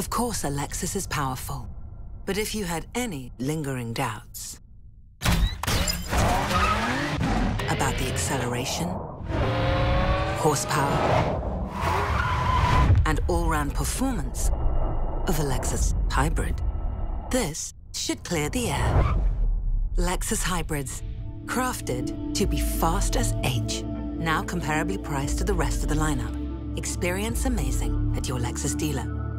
Of course, a Lexus is powerful. But if you had any lingering doubts about the acceleration, horsepower, and all-round performance of a Lexus hybrid, this should clear the air. Lexus Hybrids, crafted to be fast as H. Now comparably priced to the rest of the lineup. Experience amazing at your Lexus dealer.